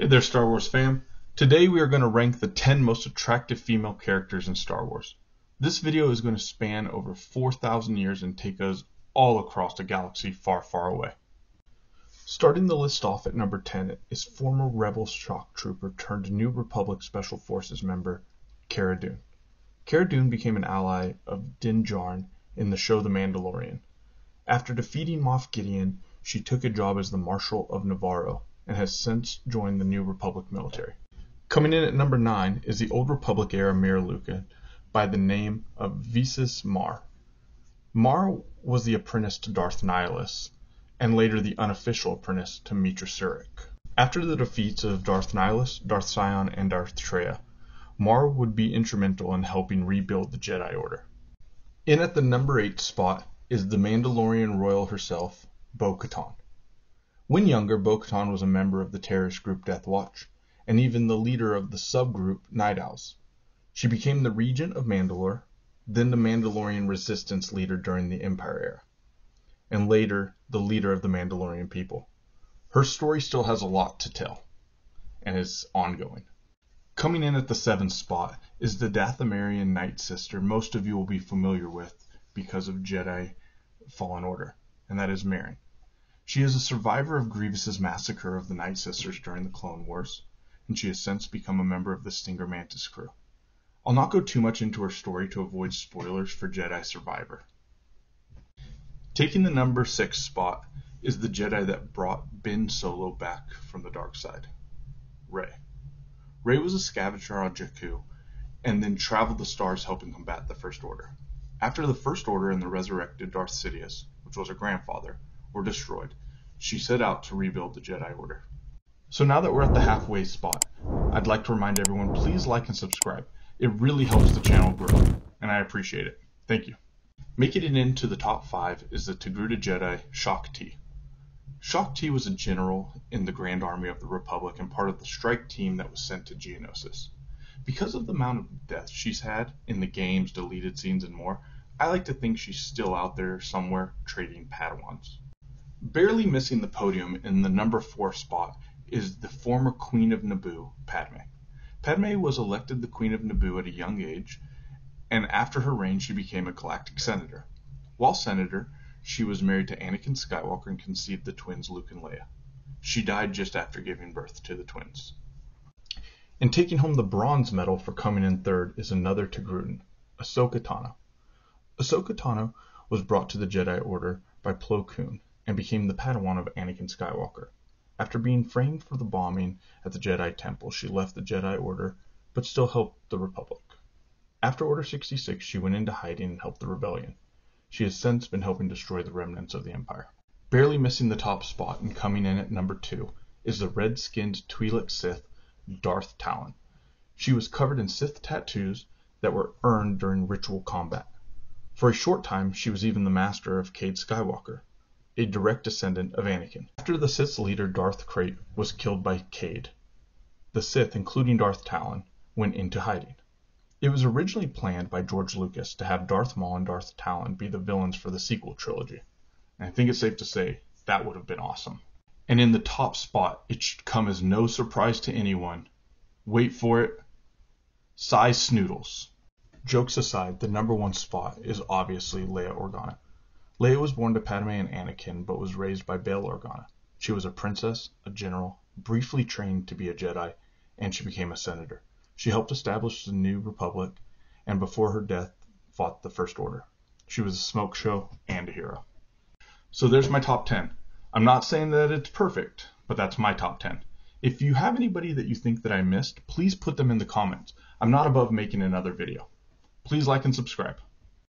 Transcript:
Hey there, Star Wars fam. Today we are going to rank the 10 most attractive female characters in Star Wars. This video is going to span over 4,000 years and take us all across a galaxy far, far away. Starting the list off at number 10 is former Rebel shock trooper turned New Republic Special Forces member Cara Dune. Cara Dune became an ally of Din Djarin in the show The Mandalorian. After defeating Moff Gideon, she took a job as the Marshal of Nevarro and has since joined the New Republic military. Coming in at number 9 is the Old Republic era Luca by the name of Visas Marr. Marr was the apprentice to Darth Nihilus, and later the unofficial apprentice to Meetra Surik. After the defeats of Darth Nihilus, Darth Sion, and Darth Traya, Marr would be instrumental in helping rebuild the Jedi Order. In at the number 8 spot is the Mandalorian royal herself, Bo-Katan. When younger, Bo-Katan was a member of the terrorist group Death Watch, and even the leader of the subgroup Night Owls. She became the regent of Mandalore, then the Mandalorian resistance leader during the Empire era, and later the leader of the Mandalorian people. Her story still has a lot to tell, and is ongoing. Coming in at the seventh spot is the Dathomirian Night Sister most of you will be familiar with because of Jedi Fallen Order, and that is Merrin. She is a survivor of Grievous's massacre of the Night Sisters during the Clone Wars, and she has since become a member of the Stinger Mantis crew. I'll not go too much into her story to avoid spoilers for Jedi Survivor. Taking the number 6 spot is the Jedi that brought Ben Solo back from the dark side, Rey. Rey was a scavenger on Jakku and then traveled the stars helping combat the First Order. After the First Order and the resurrected Darth Sidious, which was her grandfather, were destroyed, she set out to rebuild the Jedi Order. So now that we're at the halfway spot, I'd like to remind everyone please like and subscribe. It really helps the channel grow, and I appreciate it. Thank you. Making it into the top 5 is the Togruta Jedi Shaak Ti. Shaak Ti was a general in the Grand Army of the Republic and part of the strike team that was sent to Geonosis. Because of the amount of deaths she's had in the games, deleted scenes, and more, I like to think she's still out there somewhere trading Padawans. Barely missing the podium in the number four spot is the former Queen of Naboo, Padme. Padme was elected the Queen of Naboo at a young age, and after her reign she became a galactic senator. While senator, she was married to Anakin Skywalker and conceived the twins Luke and Leia. She died just after giving birth to the twins. And taking home the bronze medal for coming in third is another Togrutan, Ahsoka Tano. Ahsoka Tano was brought to the Jedi Order by Plo Koon and became the Padawan of Anakin Skywalker. After being framed for the bombing at the Jedi Temple, she left the Jedi Order but still helped the Republic. After Order 66, she went into hiding and helped the rebellion. She has since been helping destroy the remnants of the Empire. Barely missing the top spot and coming in at number 2 is the red-skinned Twi'lek Sith Darth Talon. She was covered in Sith tattoos that were earned during ritual combat. For a short time, she was even the master of Cade Skywalker a direct descendant of Anakin. After the Sith's leader Darth Krayt was killed by Cade, the Sith, including Darth Talon, went into hiding. It was originally planned by George Lucas to have Darth Maul and Darth Talon be the villains for the sequel trilogy. And I think it's safe to say that would have been awesome. And in the top spot, it should come as no surprise to anyone. Wait for it. Sy Snootles. Jokes aside, the number one spot is obviously Leia Organa. Leia was born to Padme and Anakin, but was raised by Bail Organa. She was a princess, a general, briefly trained to be a Jedi, and she became a senator. She helped establish the New Republic, and before her death fought the First Order. She was a smoke show and a hero. So there's my top 10. I'm not saying that it's perfect, but that's my top 10. If you have anybody that you think that I missed, please put them in the comments. I'm not above making another video. Please like and subscribe.